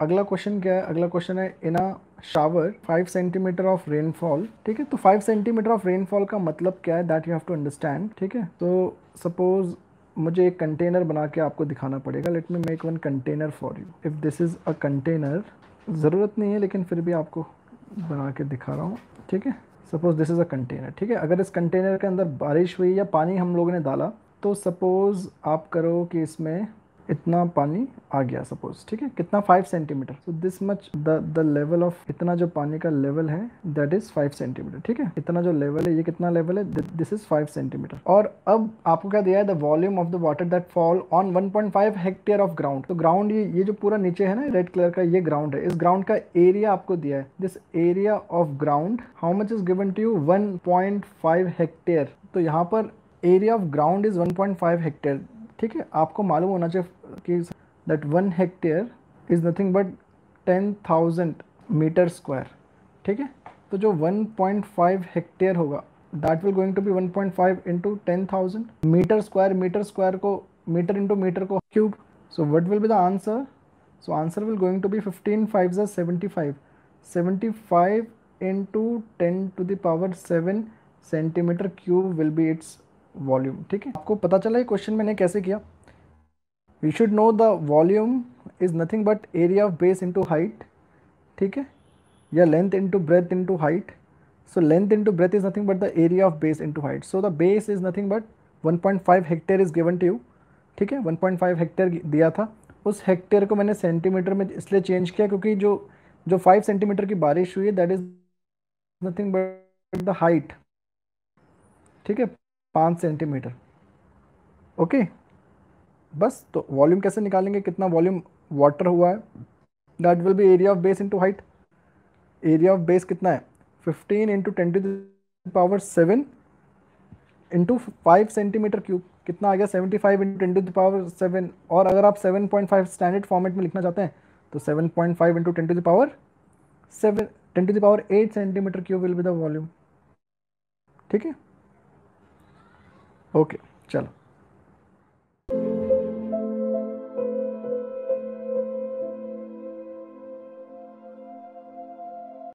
अगला क्वेश्चन क्या है? अगला क्वेश्चन है in a shower five centimetre of rainfall ठीक है? तो फाइव सेंटीमीटर ऑफ़ रेनफॉल का मतलब क्या है? That you have to understand ठीक है? तो सपोज़ मुझे एक कंटेनर बना के आपको दिखाना पड़ेगा। Let me make one container for you if this is a container ज़रूरत नहीं है, लेकिन फिर भी आपको बना के दिखा रहा हूँ, ठीक है? Suppose this is a container ठीक है? अगर इस कंटेनर के अंदर बारिश हुई या पानी हम लोगों ने डाला तो सपोज़ आप करो कि इसमें इतना पानी आ गया सपोज़ ठीक है? कितना five centimetre so this much the the level of इतना जो पानी का लेवल है दैट इज़ फाइव सेंटीमीटर ठीक है? इतना जो लेवल है, ये कितना लेवल है? दिस इज़ फाइव सेंटीमीटर और अब आपको क्या दिया है? The volume of the water that fall on 1.5 hectare of ground तो ग्राउंड ये ये जो पूरा नीचे है ना रेड कलर का ये ग्राउंड है। इस ग्राउंड का एरिया आपको दिया है। This area of ground how much is given to you 1.5 hectare तो यहाँ पर area of ground is 1.5 hectare ठीक है, आपको मालूम होना चाहिए कि that one hectare is nothing but ten thousand metre square ठीक है? तो जो 1.5 हेक्टेयर होगा that will going to be 1.5 point five into ten thousand metre square metre square को मीटर इंटू मीटर को cube so what will be the answer so answer will going to be fifteen five ज़ा seventy five seventy five into ten to the power seven centimetre cube will be its volume, ठीक है? आपको पता चला ये question मैंने कैसे किया? You should know the volume is nothing but area of base into height ठीक है? या length into breadth into height so length into breadth is nothing but the area of base into height so the base is nothing but 1.5 hectare is given to you ठीक है? 1.5 hectare दिया था। उस hectare को मैंने centimetre में इसलिए change किया क्योंकि जो जो 5 सेंटीमीटर की बारिश हुई है that is nothing but the height ठीक है? पाँच सेंटीमीटर। ओके? बस तो वॉल्यूम कैसे निकालेंगे? कितना वॉल्यूम वाटर हुआ है? That will be area of base into height area of base कितना है? Fifteen into ten to power seven into five centimetre cube कितना आ गया? Seventy five into ten to power seven और अगर आप seven point five standard format में लिखना चाहते हैं तो seven point five into ten to power seven ten to power eight centimetre cube will be the volume ठीक है? ओके चलो।